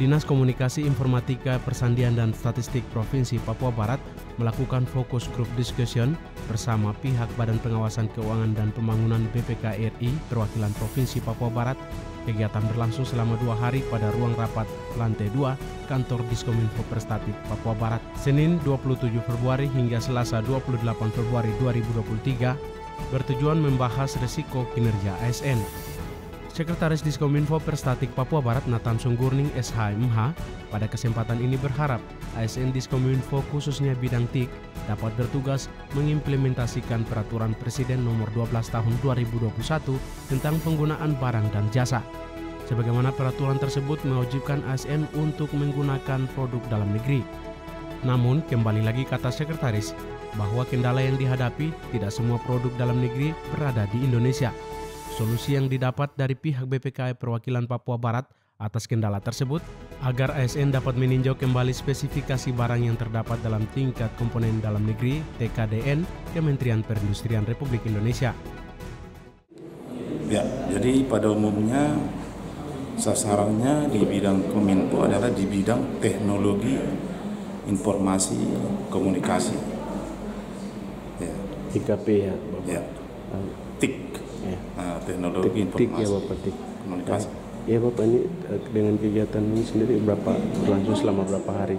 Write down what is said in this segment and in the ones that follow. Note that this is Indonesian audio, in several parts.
Dinas Komunikasi Informatika Persandian dan Statistik Provinsi Papua Barat melakukan fokus group discussion bersama pihak Badan Pengawasan Keuangan dan Pembangunan BPK RI perwakilan Provinsi Papua Barat. Kegiatan berlangsung selama dua hari pada ruang rapat lantai 2 kantor Diskominfo Prestatif Papua Barat Senin 27 Februari hingga Selasa 28 Februari 2023 bertujuan membahas resiko kinerja ASN Sekretaris Diskominfo Perstatik Papua Barat Nathan Sunggurning SHMH pada kesempatan ini berharap ASN Diskominfo khususnya bidang TIK dapat bertugas mengimplementasikan peraturan Presiden nomor 12 tahun 2021 tentang penggunaan barang dan jasa. Sebagaimana peraturan tersebut mewajibkan ASN untuk menggunakan produk dalam negeri. Namun, kembali lagi kata sekretaris, bahwa kendala yang dihadapi tidak semua produk dalam negeri berada di Indonesia. Solusi yang didapat dari pihak BPKI Perwakilan Papua Barat atas kendala tersebut agar ASN dapat meninjau kembali spesifikasi barang yang terdapat dalam tingkat komponen dalam negeri TKDN Kementerian Perindustrian Republik Indonesia. Ya, jadi pada umumnya sasarannya di bidang Kominfo adalah di bidang teknologi informasi komunikasi. Ya. IKP ya, Bapak. Ya. TIK ya. uh, teknologi tik, informasi ya Bapak, tik. komunikasi. Ya Bapak ini eh, dengan kegiatan ini sendiri berapa berlangsung selama berapa hari?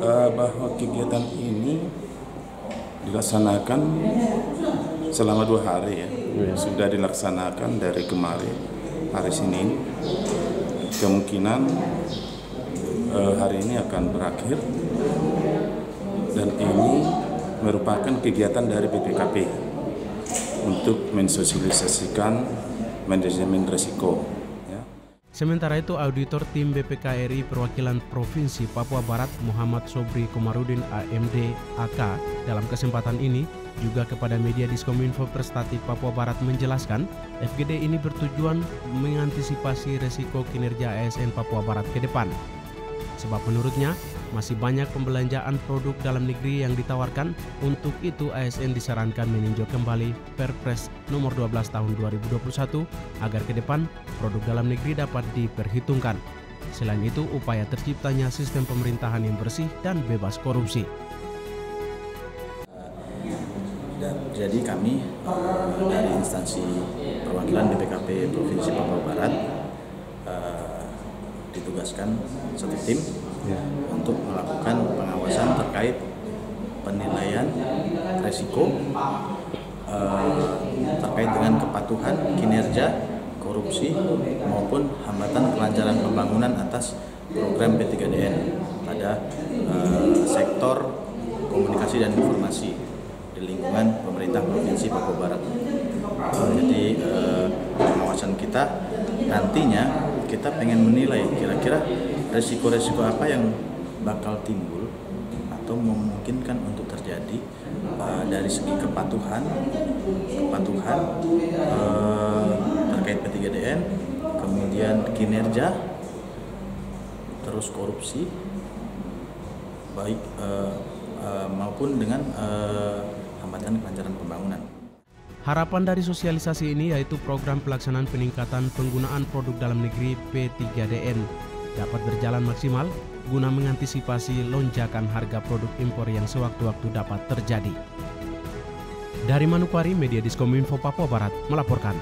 Uh, bahwa kegiatan ini dilaksanakan selama dua hari ya. ya. Sudah dilaksanakan dari kemarin hari Senin. Kemungkinan uh, hari ini akan berakhir dan ini merupakan kegiatan dari BPKP untuk mensosialisasikan manajemen risiko. Ya. Sementara itu, auditor tim BPKRI perwakilan Provinsi Papua Barat Muhammad Sobri Komarudin AMD AK dalam kesempatan ini juga kepada media Diskominfo Prestatif Papua Barat menjelaskan FGD ini bertujuan mengantisipasi resiko kinerja ASN Papua Barat ke depan. Sebab menurutnya, masih banyak pembelanjaan produk dalam negeri yang ditawarkan. Untuk itu ASN disarankan meninjau kembali Perpres nomor 12 tahun 2021 agar ke depan produk dalam negeri dapat diperhitungkan. Selain itu, upaya terciptanya sistem pemerintahan yang bersih dan bebas korupsi. Jadi kami dari instansi perwakilan BPKP Provinsi Papua Barat uh, ditugaskan satu tim ya. untuk melakukan pengawasan terkait penilaian resiko uh, terkait dengan kepatuhan kinerja korupsi maupun hambatan kelancaran pembangunan atas program P3DN pada uh, sektor komunikasi dan informasi di lingkungan pemerintah Provinsi Papua Barat. Uh, jadi uh, pengawasan kita nantinya kita pengen menilai kira-kira resiko-resiko apa yang bakal timbul atau memungkinkan untuk terjadi uh, dari segi kepatuhan kepatuhan uh, terkait P3DN kemudian kinerja terus korupsi baik uh, uh, maupun dengan uh, hambatan kelancaran pembangunan. Harapan dari sosialisasi ini yaitu program pelaksanaan peningkatan penggunaan produk dalam negeri P3DN dapat berjalan maksimal guna mengantisipasi lonjakan harga produk impor yang sewaktu-waktu dapat terjadi. Dari Manukwari, Media Diskominfo Papua Barat melaporkan.